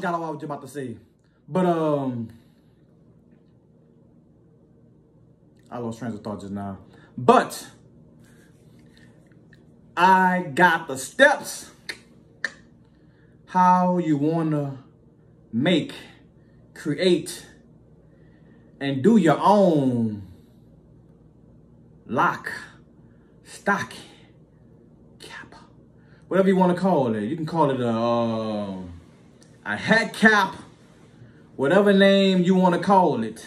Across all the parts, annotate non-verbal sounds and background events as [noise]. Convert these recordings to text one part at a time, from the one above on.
forgot what I was about to say. But, um, I lost trains of thought just now. But, I got the steps how you want to make, create, and do your own loc, stock, cap, whatever you want to call it. You can call it a, uh, a hat cap, whatever name you want to call it.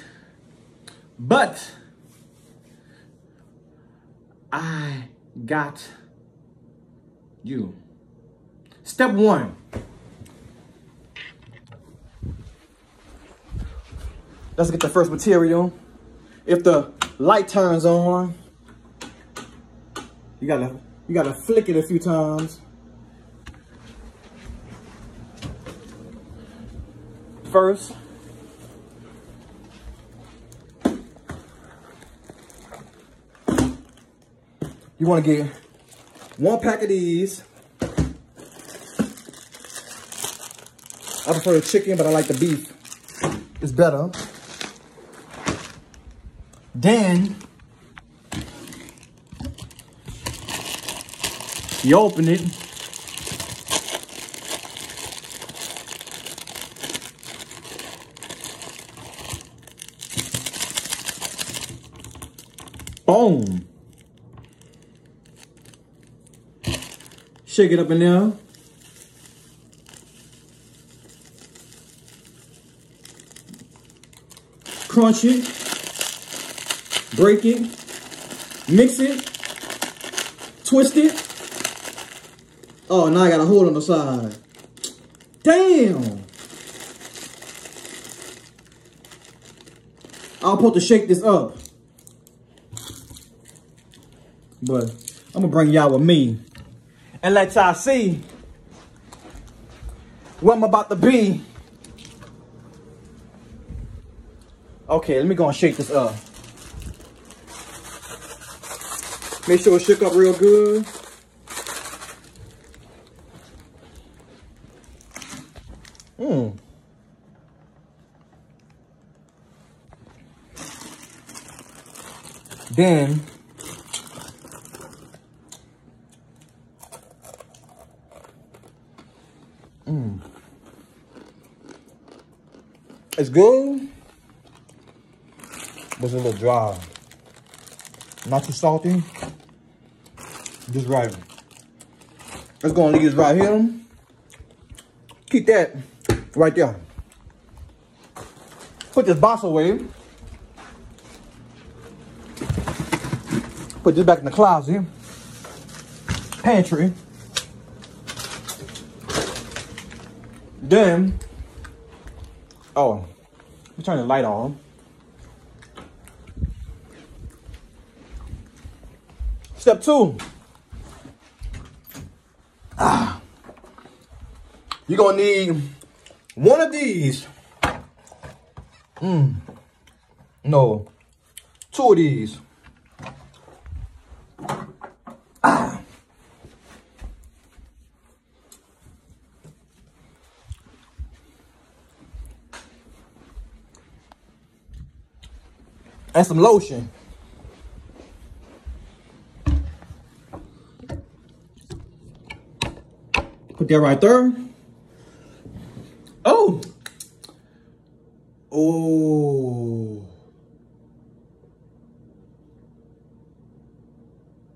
But I got you. Step one. Let's get the first material. If the light turns on, you gotta you gotta flick it a few times. First, you wanna get one pack of these. I prefer the chicken, but I like the beef. It's better. Then, you open it. Boom. Shake it up in there. Crunch it. Break it. Mix it. Twist it. Oh, now I got a hole on the side. Damn. I'm supposed to shake this up. But I'm gonna bring y'all with me and let y'all see what I'm about to be. Okay, let me go and shake this up. Make sure it shook up real good. Mmm. Then It's good, but it's a little dry. Not too salty. Just right. Let's go and leave this right here. Keep that right there. Put this box away. Put this back in the closet. Pantry. Then, oh, me turn the light on. Step two. Ah. You're gonna need one of these. Mm. No, two of these. And some lotion. Put that right there. Oh. Oh.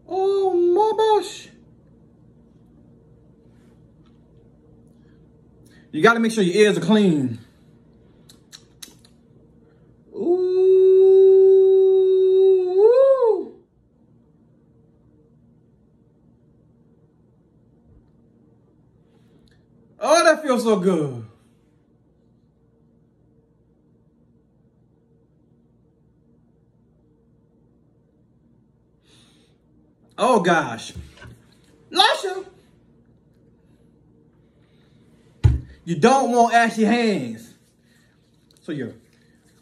Oh my gosh. You got to make sure your ears are clean. Ooh. So good. Oh gosh. Lasha. You don't want ashy hands. So you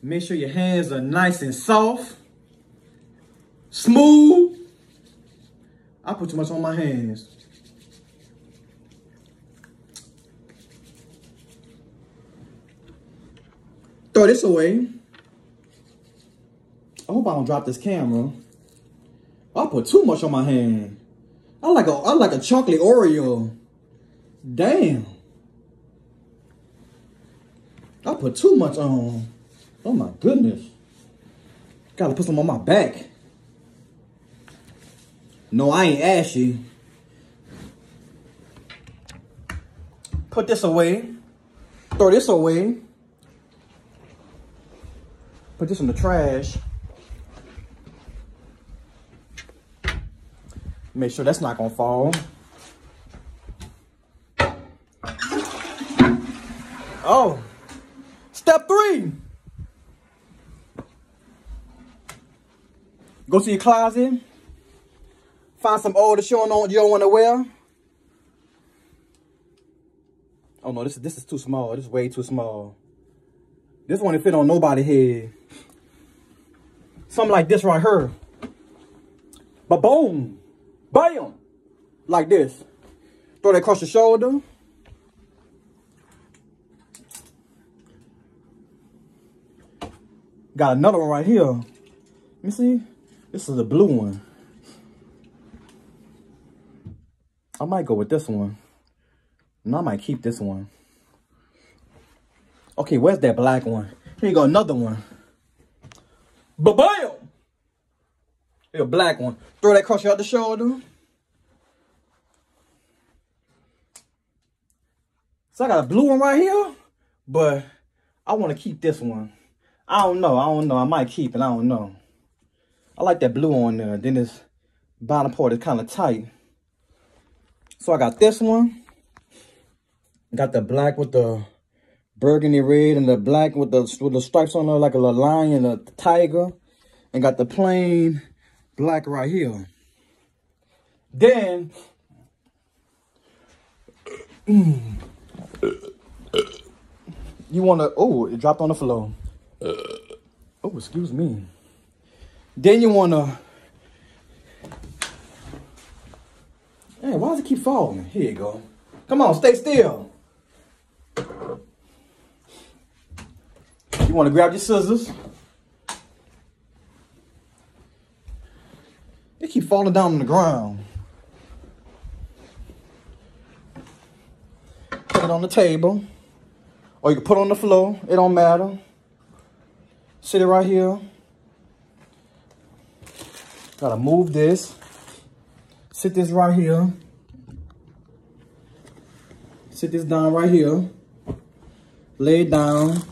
make sure your hands are nice and soft, smooth. I put too much on my hands. Away. I hope I don't drop this camera. I put too much on my hand. I like a I like a chocolate Oreo. Damn. I put too much on. Oh my goodness. Gotta put some on my back. No, I ain't ashy. Put this away. Throw this away. Put this in the trash. Make sure that's not gonna fall. Oh, step three. Go to your closet. Find some old on you don't want to wear. Oh no, this is this is too small. This is way too small. This one fit on nobody head. Something like this right here. But boom. Bam! Like this. Throw that across your shoulder. Got another one right here. Let me see. This is the blue one. I might go with this one. And I might keep this one. Okay, where's that black one? Here you go, another one. Ba-bam! A black one. Throw that across your other shoulder. So I got a blue one right here, but I want to keep this one. I don't know. I don't know. I might keep it. I don't know. I like that blue on there. Then this bottom part is kind of tight. So I got this one. Got the black with the burgundy red and the black with the with the stripes on there like a lion a tiger. And got the plain black right here. Then, you want to, oh, it dropped on the floor. Oh, excuse me. Then you want to, hey, why does it keep falling? Here you go. Come on, stay still. You want to grab your scissors. They keep falling down on the ground. Put it on the table. Or you can put it on the floor. It don't matter. Sit it right here. Gotta move this. Sit this right here. Sit this down right here. Lay it down.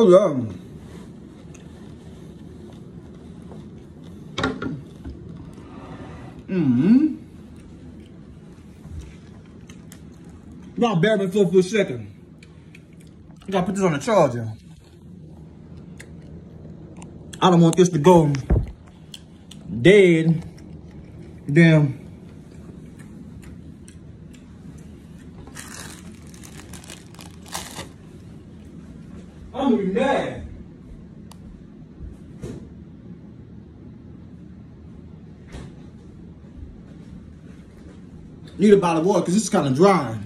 Oh yeah. Mm-hmm. Y'all bear me for a second. I gotta put this on the charger. I don't want this to go dead. Damn. I'm gonna be mad. Need a bottle of water because it's kind of dry.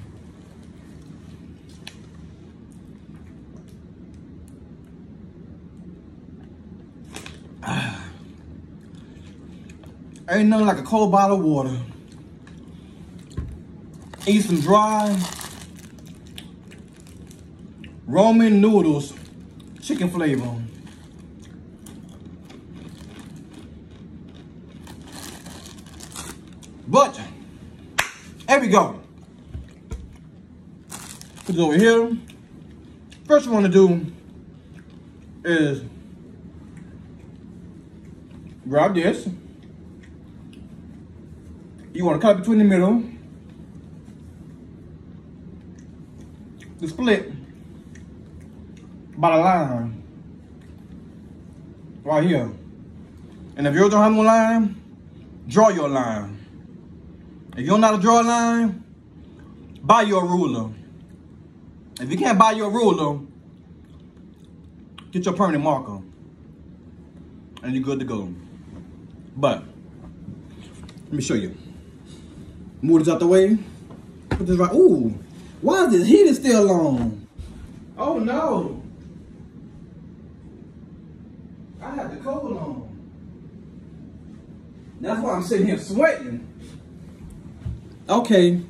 [sighs] Ain't nothing like a cold bottle of water. Eat some dry Ramen noodles, chicken flavor. But, here we go. Put it over here. First you want to do is grab this. You want to cut between the middle. The split by the line. Right here. And if you don't have no line, draw your line. If you don't know how to draw a line, buy your ruler. If you can't buy your ruler, get your permanent marker. And you're good to go. But, let me show you. Move this out the way. Put this right. Ooh, why is this heater still on? Oh no. I had the cold on. That's why I'm sitting here sweating. Okay.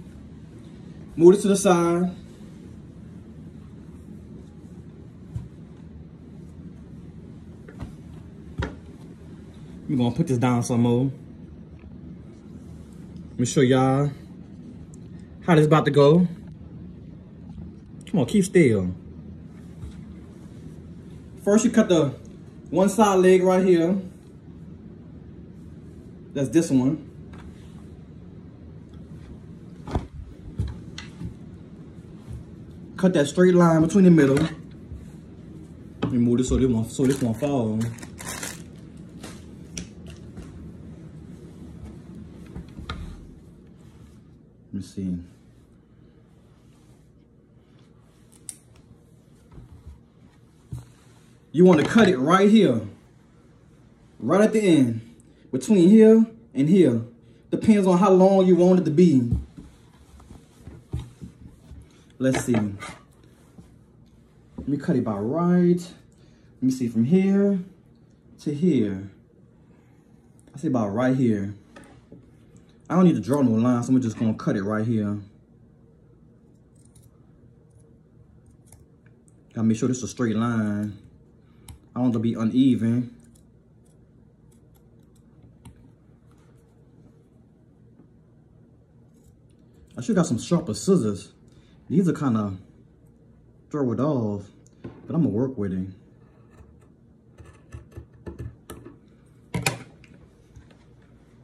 Move it to the side. I'm gonna put this down some more. Let me show y'all how this about to go. Come on, keep still. First you cut the one side leg right here. That's this one. Cut that straight line between the middle. Let me move this so this won't so this won't fall. Let me see. You want to cut it right here. Right at the end. Between here and here. Depends on how long you want it to be. Let's see. Let me cut it about right. Let me see from here to here. I say about right here. I don't need to draw no line, so I'm just gonna cut it right here. Gotta make sure this is a straight line. I don't want to be uneven. I should got some sharper scissors. These are kind of throw it off, but I'm gonna work with it.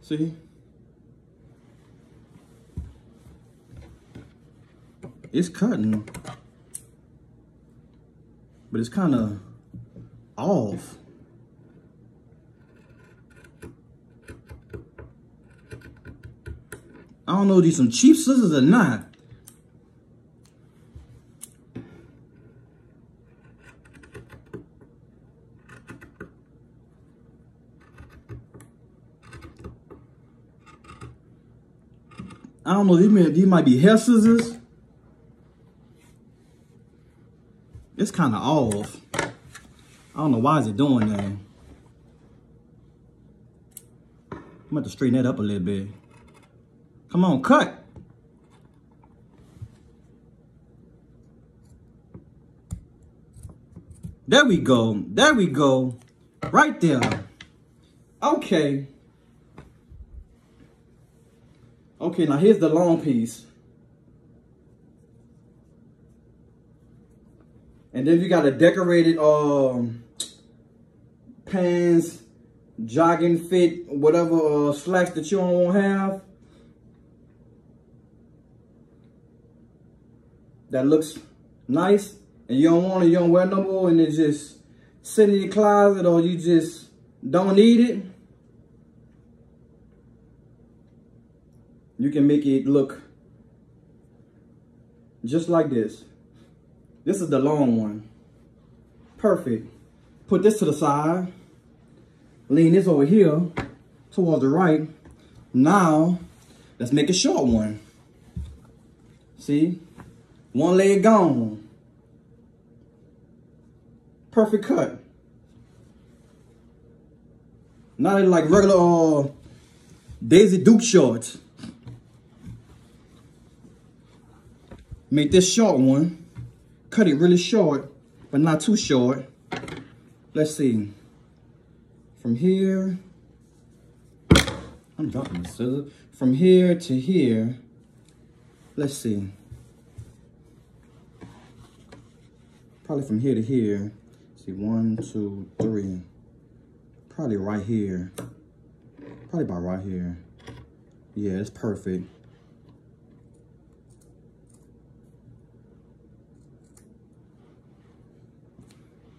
See? It's cutting, but it's kind of off. I don't know if these some cheap scissors or not. I don't know, these might, these might be hair scissors. It's kind of off. I don't know why is it doing that. I'm going to straighten that up a little bit. Come on, cut. There we go. There we go. Right there. Okay. Okay, now here's the long piece. And then you got a decorated um, pants, jogging fit, whatever uh, slacks that you don't have. That looks nice. And you don't want it, you don't wear no more and it's just sitting in your closet or you just don't need it. You can make it look just like this. This is the long one. Perfect. Put this to the side. Lean this over here towards the right. Now, let's make a short one. See? One leg gone. Perfect cut. Not like regular uh, Daisy Duke shorts. Make this short one. Cut it really short, but not too short. Let's see. From here, I'm dropping the scissor. Uh, from here to here, let's see. Probably from here to here. See, one, two, three. Probably right here. Probably about right here. Yeah, it's perfect.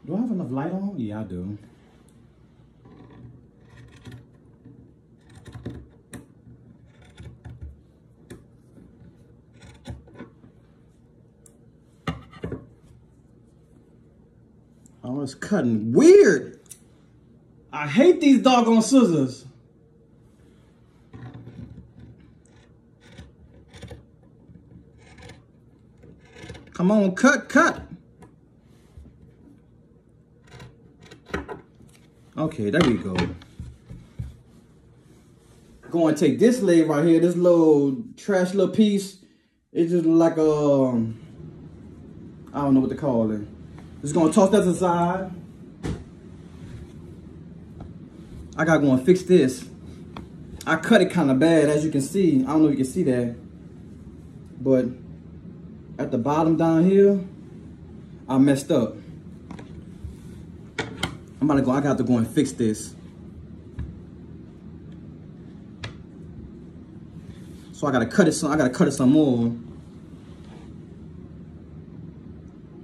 Do I have enough light on? Yeah, I do. Oh, it's cutting weird. I hate these doggone scissors. Come on, cut, cut. Okay, there we go. Go and take this leg right here, this little trash little piece. It's just like a, um, I don't know what to call it. Just gonna toss that to the side. I gotta go and fix this. I cut it kind of bad, as you can see. I don't know if you can see that. But at the bottom down here, I messed up. I'm about to go, I got to go and fix this. So I gotta cut it some, I gotta cut it some more.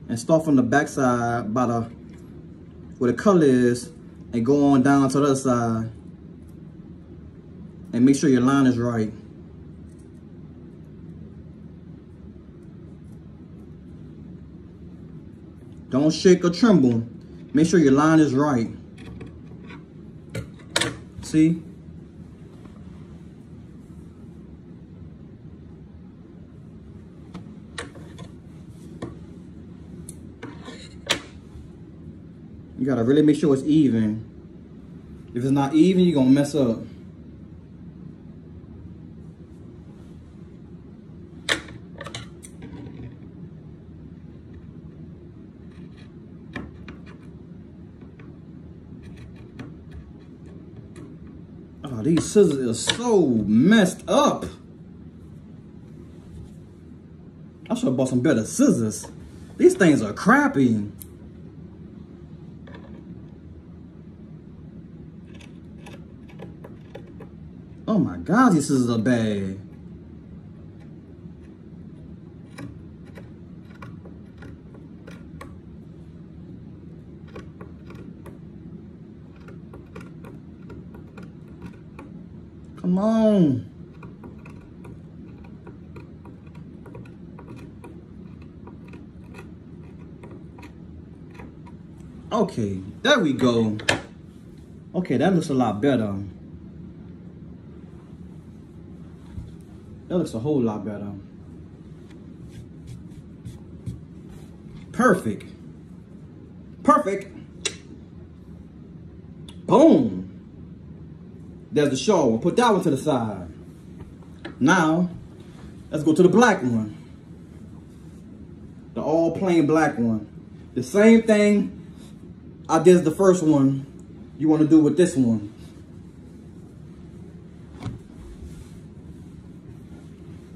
And start from the back side by the, where the color is, and go on down to the other side. And make sure your line is right. Don't shake or tremble. Make sure your line is right. See? You gotta really make sure it's even. If it's not even, you're gonna mess up. These scissors are so messed up. I should have bought some better scissors. These things are crappy. Oh my God, these scissors are bad. Come on. Okay, there we go. Okay, that looks a lot better. That looks a whole lot better. Perfect. Perfect. Boom. There's the short one. Put that one to the side. Now, let's go to the black one. The all plain black one. The same thing I did the first one, you want to do with this one.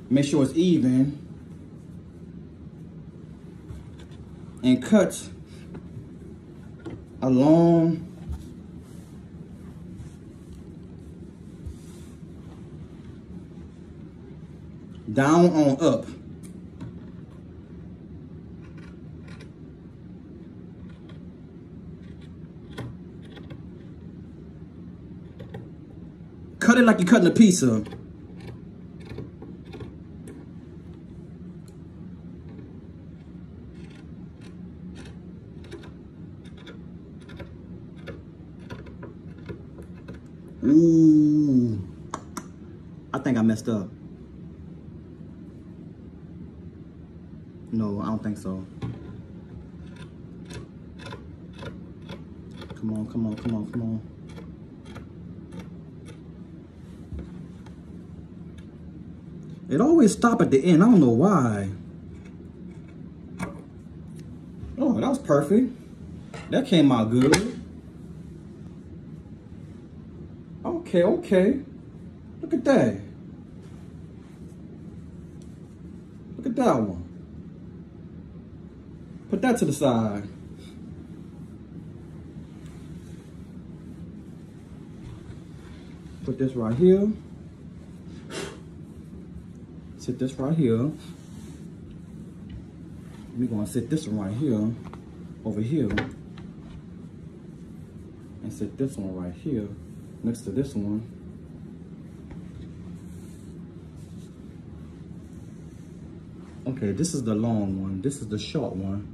Make sure it's even. And cut along down on up. Cut it like you're cutting a pizza. Ooh. I think I messed up. No, I don't think so. Come on, come on, come on, come on. It always stop at the end. I don't know why. Oh, that was perfect. That came out good. Okay, okay. Look at that. Look at that one. Put that to the side. Put this right here. Sit this right here. We're gonna sit this one right here, over here. And sit this one right here, next to this one. Okay, this is the long one. This is the short one.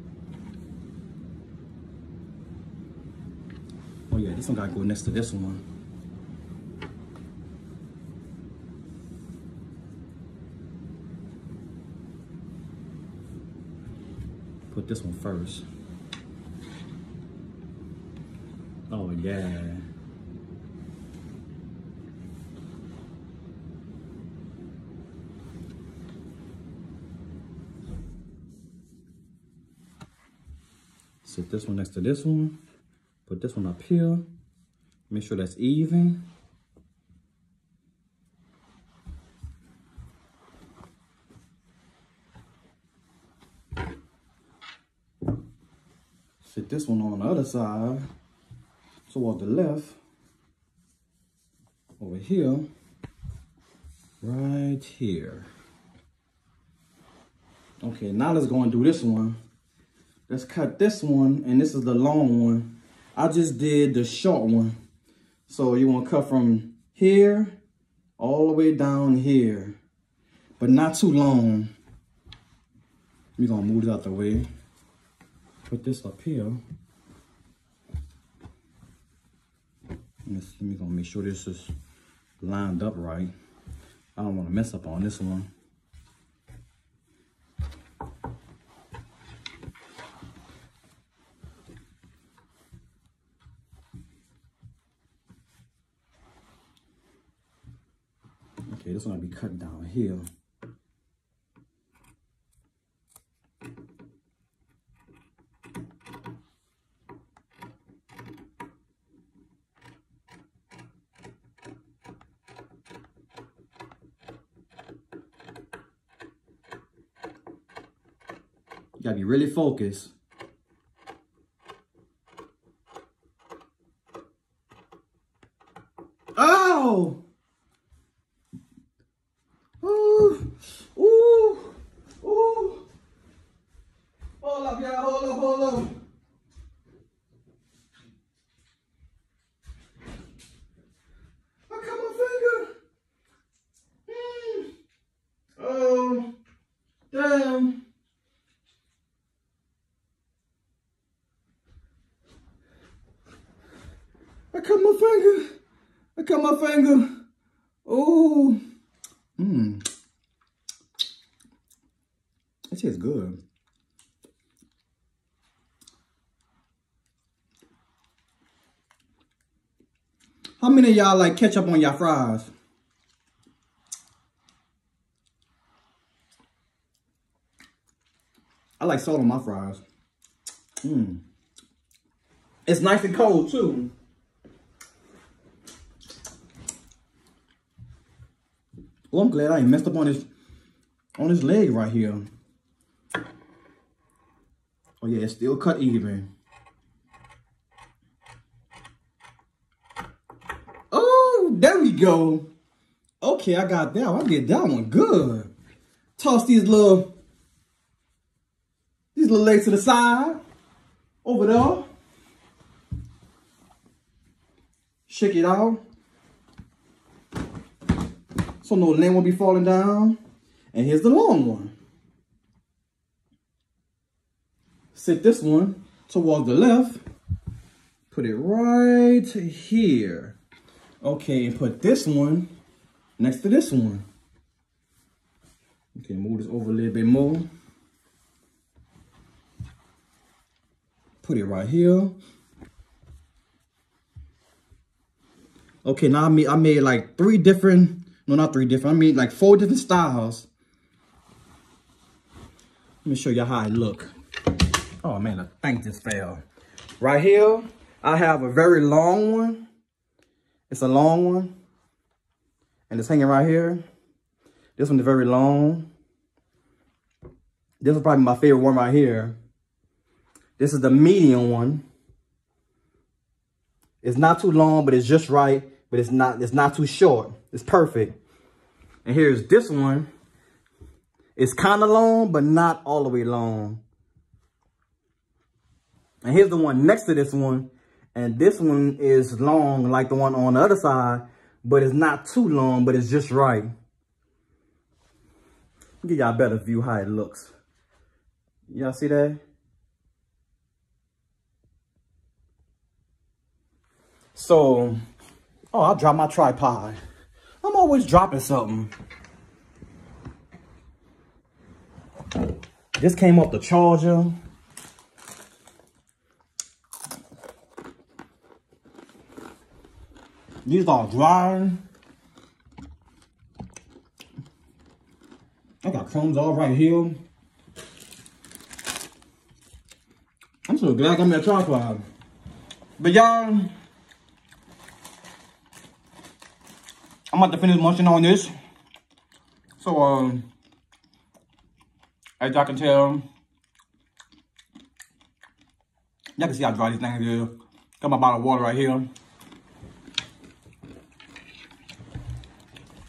Oh yeah, this one gotta go next to this one. put this one first. Oh yeah. Sit this one next to this one. Put this one up here. Make sure that's even. Sit this one on the other side. Toward the left. Over here. Right here. Okay, now let's go and do this one. Let's cut this one, and this is the long one. I just did the short one. So you want to cut from here all the way down here, but not too long. We're going to move it out the way. Put this up here. Let's, let me go make sure this is lined up right. I don't want to mess up on this one. Okay, this one will be cut down here. You gotta be really focused. Oh! Ooh, ooh, ooh. Hold up, y'all. Hold up, hold up. I cut my finger. Mm. Oh, damn. I cut my finger. I cut my finger. Oh. Mmm. That tastes good. How many of y'all like ketchup on y'all fries? I like salt on my fries. Mmm. It's nice and cold too. Well, I'm glad I ain't messed up on this on this leg right here. Oh yeah, it's still cut even. Oh, there we go. Okay, I got that. I did that one good. Toss these little these little legs to the side. Over there. Shake it out. So no limb will be falling down. And here's the long one. Sit this one towards the left. Put it right here. Okay, and put this one next to this one. Okay, move this over a little bit more. Put it right here. Okay, now I made, I made like three different no, not three different. I mean like four different styles. Let me show you how I look. Oh man, I think this fell. Right here, I have a very long one. It's a long one. And it's hanging right here. This one's very long. This is probably my favorite one right here. This is the medium one. It's not too long, but it's just right. But it's not, it's not too short. It's perfect. And here's this one. It's kind of long, but not all the way long. And here's the one next to this one. And this one is long like the one on the other side, but it's not too long, but it's just right. Give y'all a better view how it looks. Y'all see that? So, oh, I'll drop my tripod. I'm always dropping something. This came off the charger. These are dry. I got crumbs all right here. I'm so glad I got me a tripod. But y'all, I'm about to finish munching on this. So, um, as y'all can tell, y'all can see how dry this thing is. Got my bottle of water right here.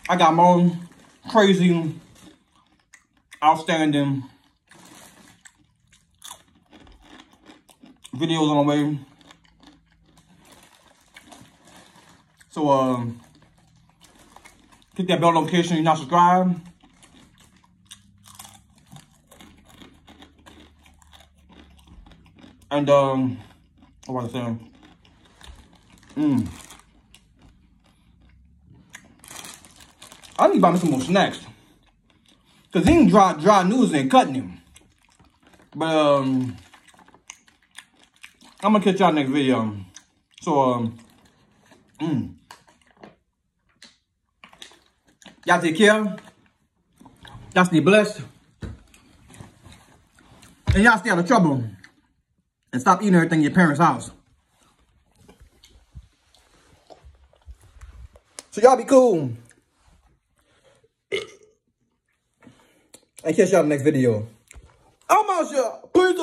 I got more crazy, outstanding videos on the way. So, um, hit that bell notification if you're not subscribed. And, um, what was I saying? Mmm. I need to buy me some more snacks. Cause these dry dry news ain't cutting him. But um I'm gonna catch y'all next video. So um mm. Y'all take care. Y'all stay blessed. And y'all stay out of trouble. And stop eating everything in your parents' house. So y'all be cool. And catch y'all next video. I'm out. Peace.